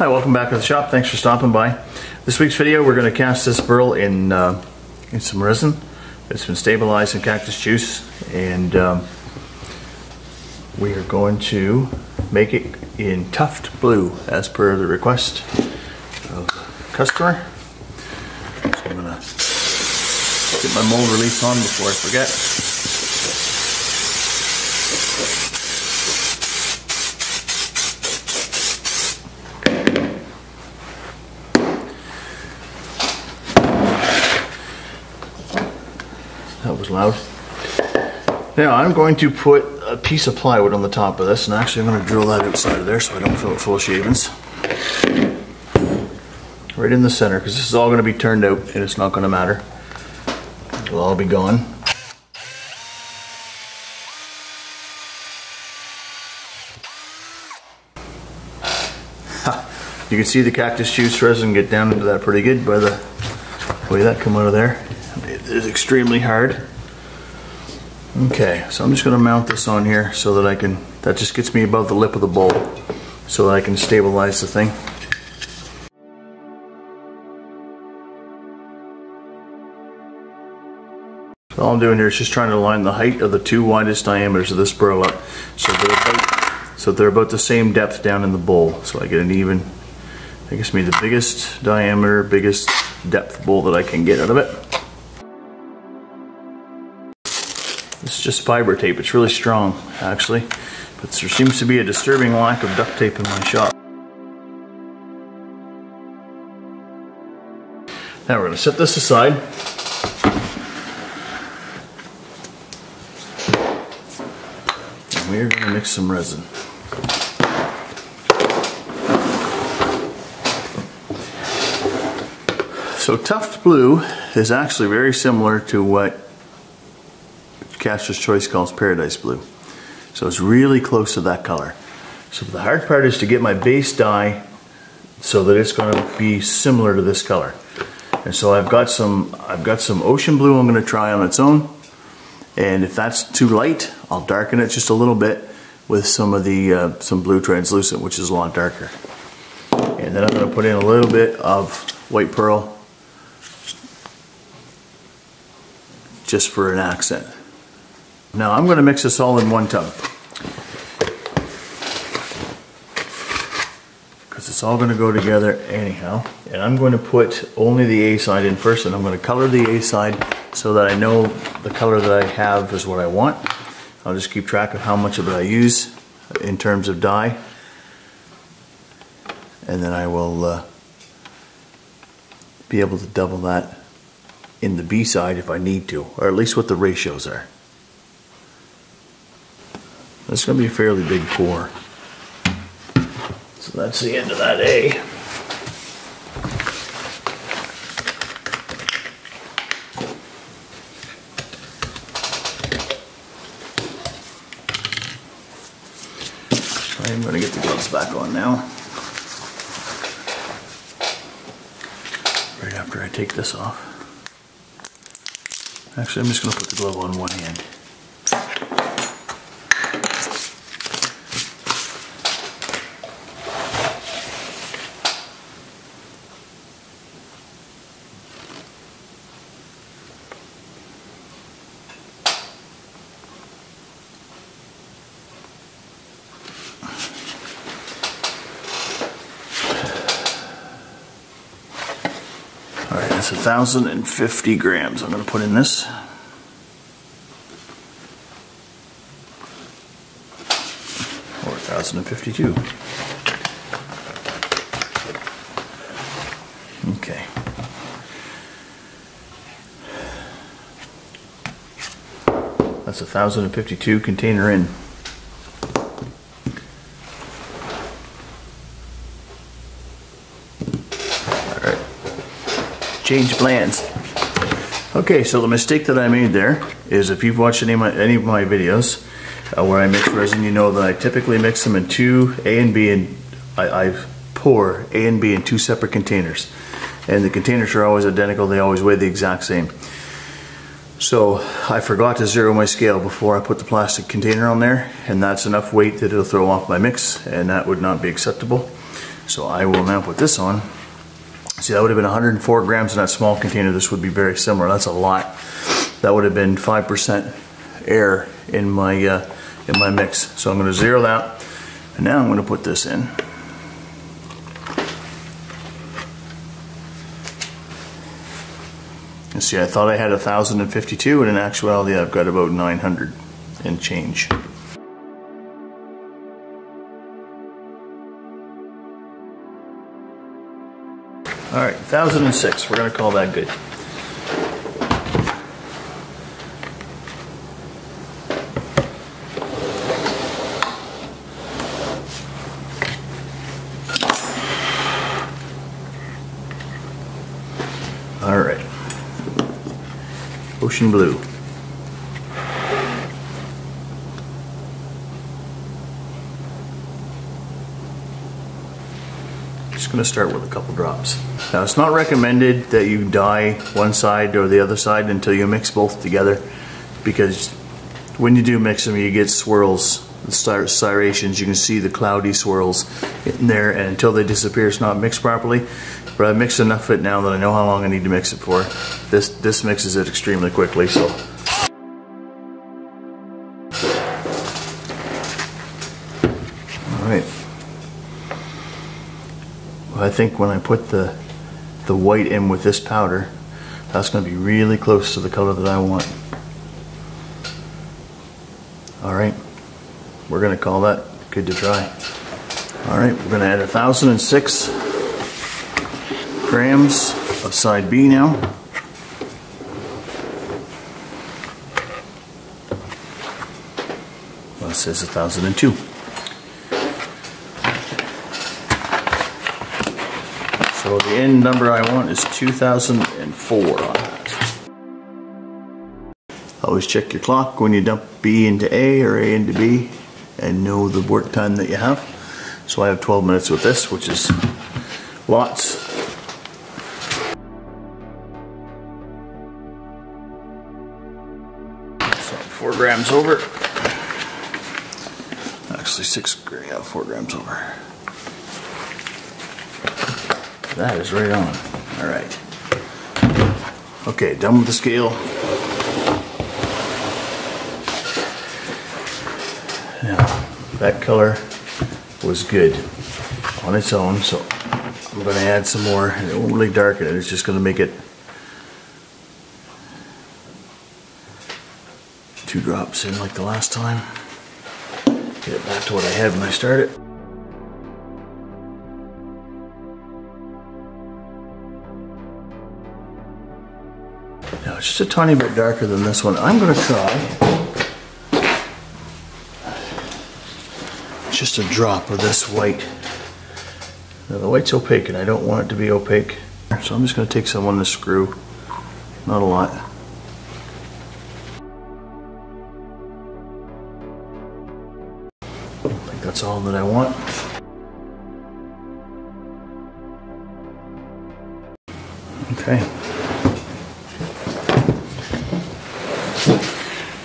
Hi, welcome back to the shop. Thanks for stopping by. This week's video, we're going to cast this burl in, uh, in some resin. It's been stabilized in cactus juice, and um, we are going to make it in tuft blue as per the request of the customer. So I'm going to get my mold release on before I forget. That was loud. Now I'm going to put a piece of plywood on the top of this and actually I'm going to drill that outside of there so I don't fill it full of shavings. Right in the center because this is all going to be turned out and it's not going to matter. It'll all be gone. You can see the cactus juice resin get down into that pretty good by the way that come out of there. It is extremely hard. Okay, so I'm just gonna mount this on here so that I can, that just gets me above the lip of the bowl so that I can stabilize the thing. So all I'm doing here is just trying to align the height of the two widest diameters of this burl up so they're about, so they're about the same depth down in the bowl so I get an even, I guess me the biggest diameter, biggest depth bowl that I can get out of it. Is just fiber tape. It's really strong, actually. But there seems to be a disturbing lack of duct tape in my shop. Now we're going to set this aside. And we're going to mix some resin. So Tuft Blue is actually very similar to what Caster's Choice calls Paradise Blue. So it's really close to that color. So the hard part is to get my base dye so that it's going to be similar to this color. And so I've got some I've got some ocean blue I'm going to try on its own. And if that's too light, I'll darken it just a little bit with some of the uh, some blue translucent, which is a lot darker. And then I'm going to put in a little bit of white pearl just for an accent. Now I'm going to mix this all in one tub. Because it's all going to go together anyhow. And I'm going to put only the A side in first and I'm going to color the A side so that I know the color that I have is what I want. I'll just keep track of how much of it I use in terms of dye. And then I will uh, be able to double that in the B side if I need to, or at least what the ratios are. That's going to be a fairly big pour. So that's the end of that A. I'm going to get the gloves back on now. Right after I take this off. Actually, I'm just going to put the glove on one hand. That's 1,050 grams. I'm going to put in this. Or 1,052. Okay. That's 1,052 container in. Change plans. Okay, so the mistake that I made there is if you've watched any of my, any of my videos uh, where I mix resin, you know that I typically mix them in two A and B and I, I pour A and B in two separate containers. And the containers are always identical, they always weigh the exact same. So I forgot to zero my scale before I put the plastic container on there and that's enough weight that it'll throw off my mix and that would not be acceptable. So I will now put this on. See, that would have been 104 grams in that small container. This would be very similar. That's a lot. That would have been 5% air in my uh, in my mix. So I'm going to zero that. And now I'm going to put this in. And see, I thought I had 1,052, and in actuality, I've got about 900 and change. All right, 1006, we're gonna call that good. All right. Ocean blue. Just gonna start with a couple drops. Now it's not recommended that you dye one side or the other side until you mix both together because when you do mix them you get swirls, the striations, you can see the cloudy swirls in there and until they disappear it's not mixed properly. But I've mixed enough of it now that I know how long I need to mix it for. This, this mixes it extremely quickly so I think when I put the the white in with this powder, that's going to be really close to the color that I want. Alright, we're going to call that good to try. Alright, we're going to add 1,006 grams of side B now. Well, it says 1,002. So the end number I want is 2004 on that. Always check your clock when you dump B into A or A into B and know the work time that you have. So I have 12 minutes with this, which is lots. So four grams over. Actually six, yeah, four grams over. That is right on. All right. Okay, done with the scale. Now, that color was good on its own, so I'm to add some more. It won't really darken it, it's just to make it two drops in like the last time. Get it back to what I had when I started. Just a tiny bit darker than this one. I'm going to try just a drop of this white. Now the white's opaque and I don't want it to be opaque. So I'm just going to take some on the screw. Not a lot. I think that's all that I want. Okay.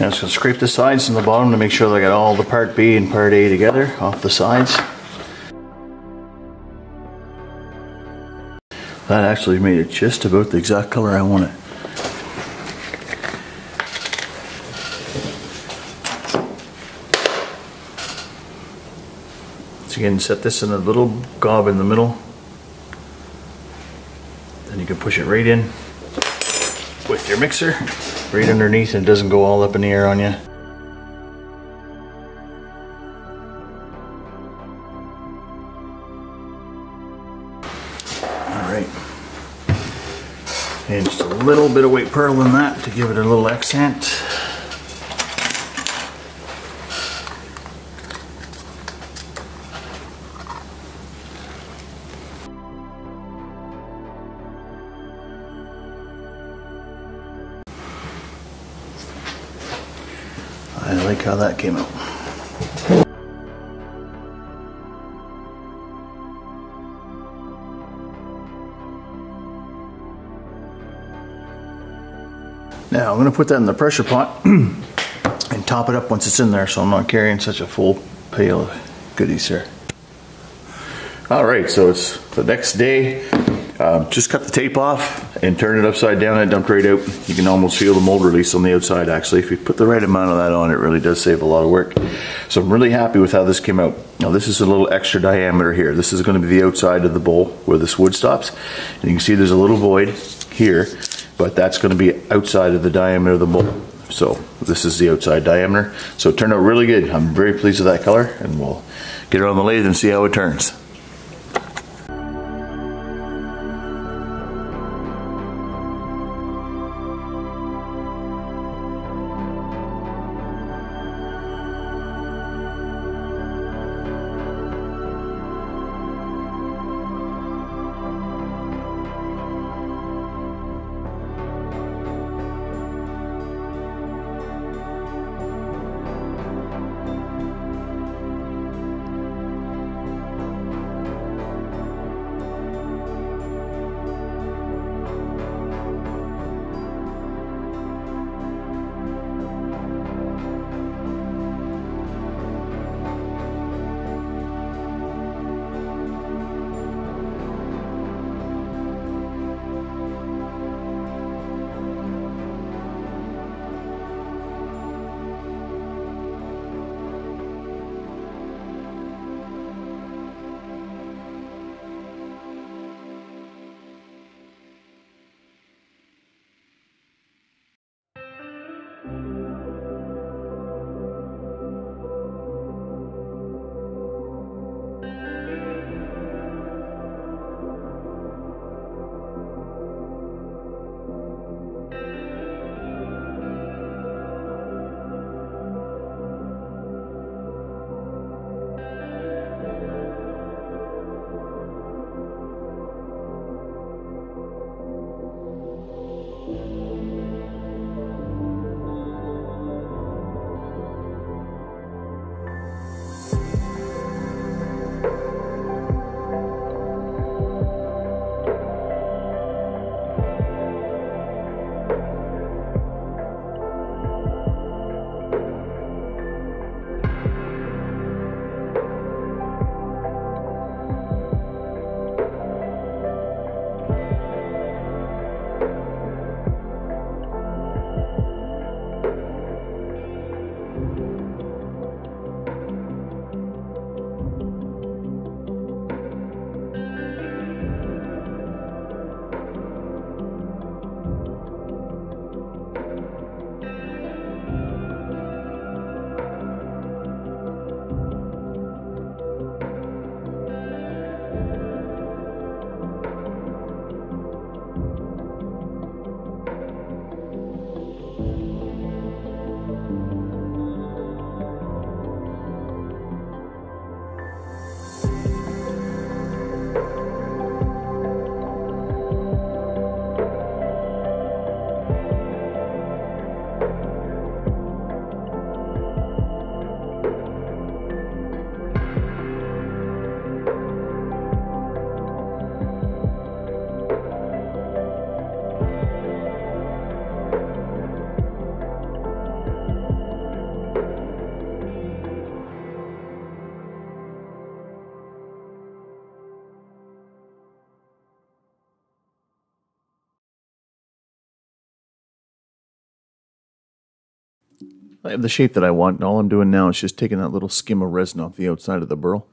I'm just to scrape the sides and the bottom to make sure that I got all the part B and part A together off the sides. That actually made it just about the exact color I want it. So again, set this in a little gob in the middle. Then you can push it right in with your mixer, right underneath and it doesn't go all up in the air on you. Alright. And just a little bit of white pearl in that to give it a little accent. How that came out. Now I'm going to put that in the pressure pot and top it up once it's in there so I'm not carrying such a full pail of goodies here. All right, so it's the next day. Um, just cut the tape off and turn it upside down and dumped right out. You can almost feel the mold release on the outside actually. If you put the right amount of that on, it really does save a lot of work. So I'm really happy with how this came out. Now this is a little extra diameter here. This is gonna be the outside of the bowl where this wood stops. And you can see there's a little void here, but that's gonna be outside of the diameter of the bowl. So this is the outside diameter. So it turned out really good. I'm very pleased with that color and we'll get it on the lathe and see how it turns. I have the shape that I want. and All I'm doing now is just taking that little skim of resin off the outside of the burl.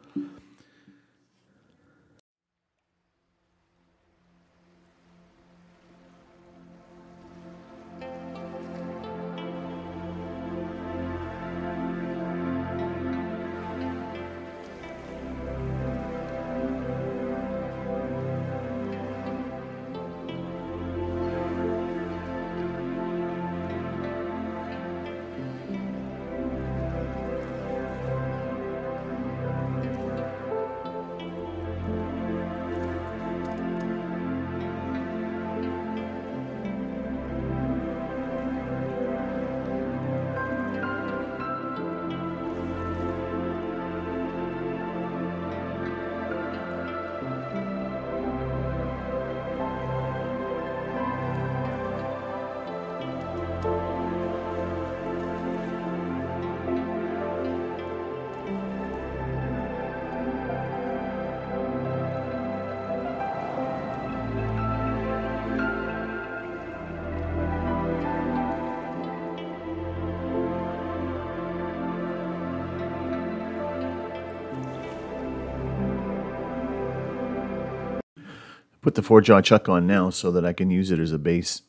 Put the four jaw chuck on now so that I can use it as a base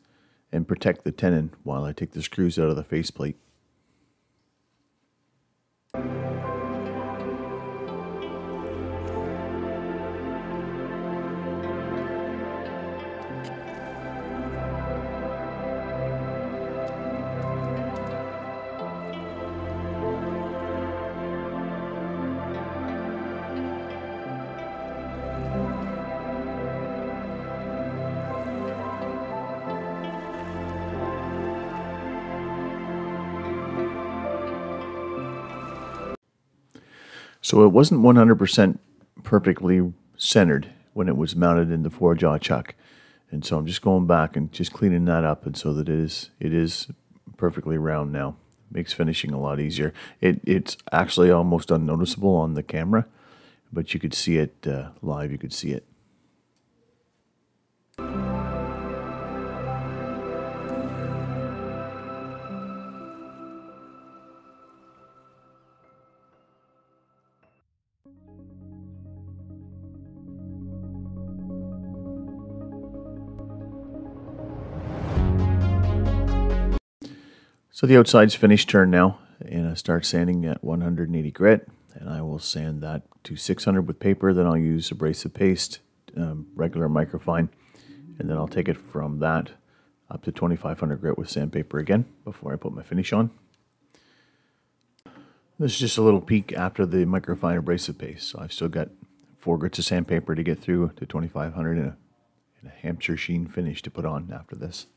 and protect the tenon while I take the screws out of the faceplate. So it wasn't 100% perfectly centered when it was mounted in the four jaw chuck. And so I'm just going back and just cleaning that up and so that it is it is perfectly round now. Makes finishing a lot easier. It it's actually almost unnoticeable on the camera, but you could see it uh, live. You could see it. So the outside's finished turn now, and I start sanding at 180 grit, and I will sand that to 600 with paper. Then I'll use abrasive paste, um, regular microfine, and then I'll take it from that up to 2500 grit with sandpaper again before I put my finish on. This is just a little peek after the microfine abrasive paste. So I've still got four grits of sandpaper to get through to 2500 and a, and a Hampshire sheen finish to put on after this.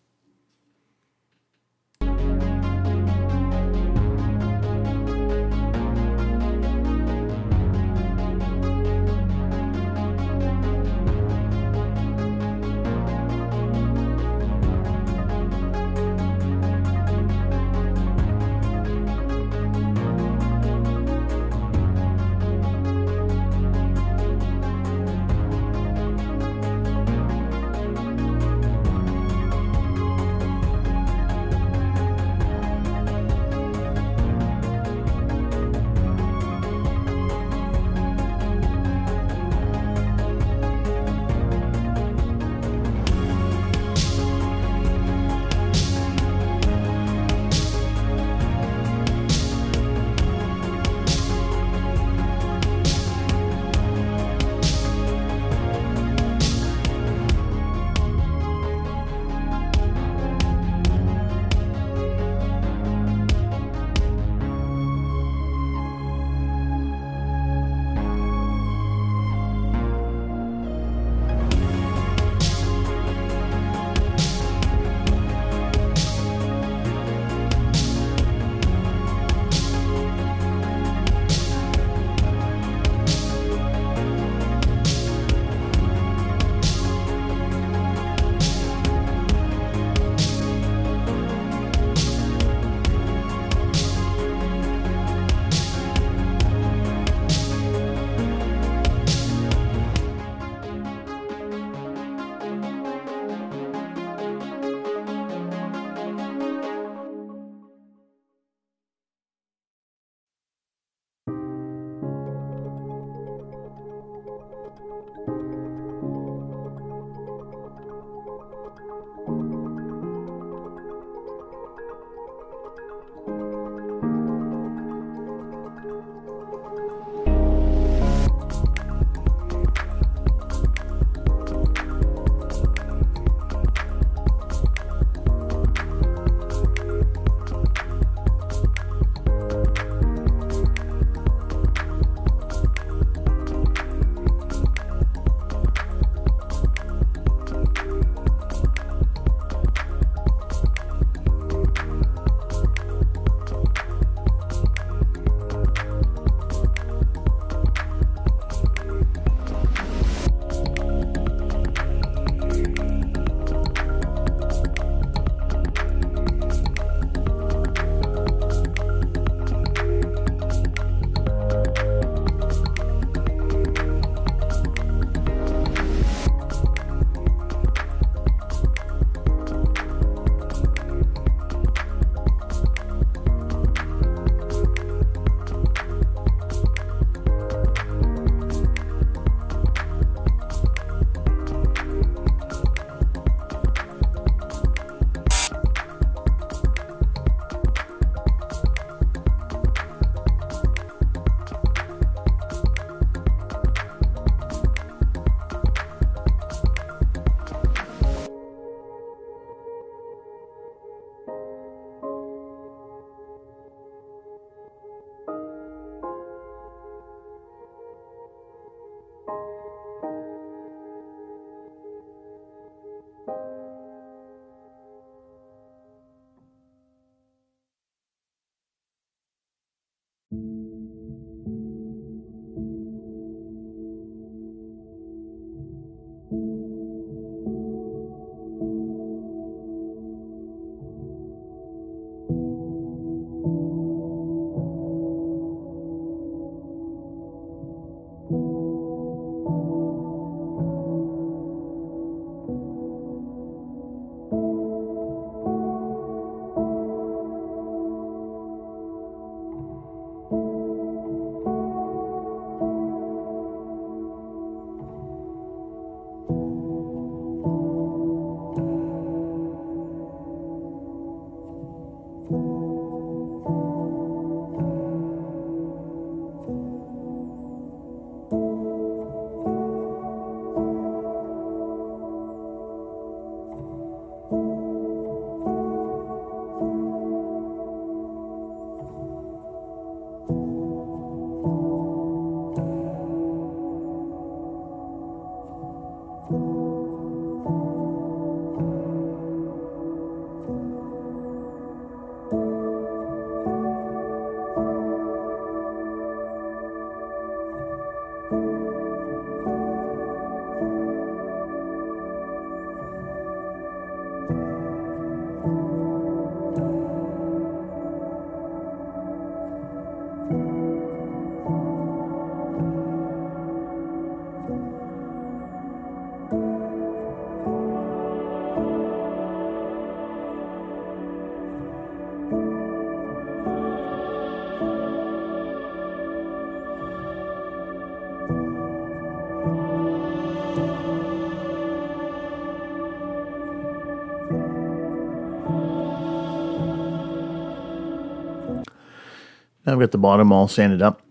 Now I've got the bottom all sanded up.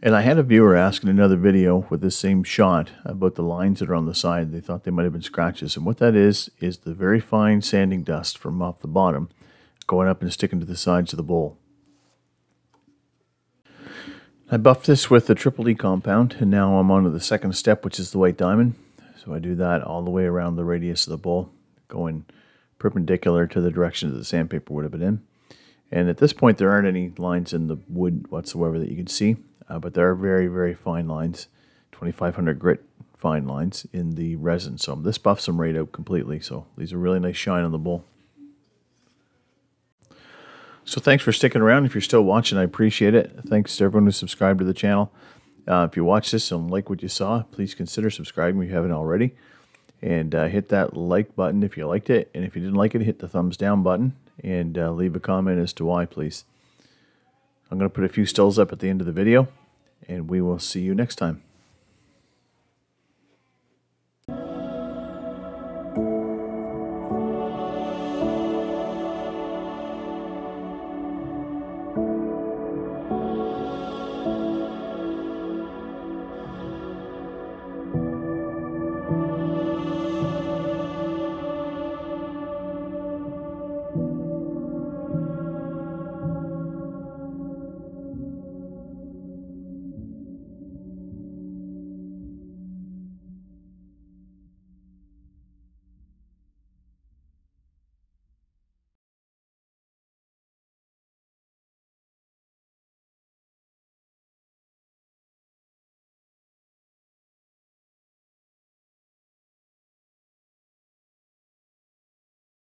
And I had a viewer ask in another video with this same shot about the lines that are on the side. They thought they might have been scratches. And what that is, is the very fine sanding dust from off the bottom going up and sticking to the sides of the bowl. I buffed this with the Tripoli compound, and now I'm on to the second step, which is the white diamond. So I do that all the way around the radius of the bowl, going perpendicular to the direction that the sandpaper would have been in. And at this point, there aren't any lines in the wood whatsoever that you can see uh, but there are very, very fine lines, 2500 grit fine lines in the resin. So this buffs them right out completely. So these are really nice shine on the bowl. So thanks for sticking around. If you're still watching, I appreciate it. Thanks to everyone who subscribed to the channel. Uh, if you watch this and like what you saw, please consider subscribing if you haven't already. And uh, hit that like button if you liked it. And if you didn't like it, hit the thumbs down button. And uh, leave a comment as to why, please. I'm going to put a few stills up at the end of the video, and we will see you next time.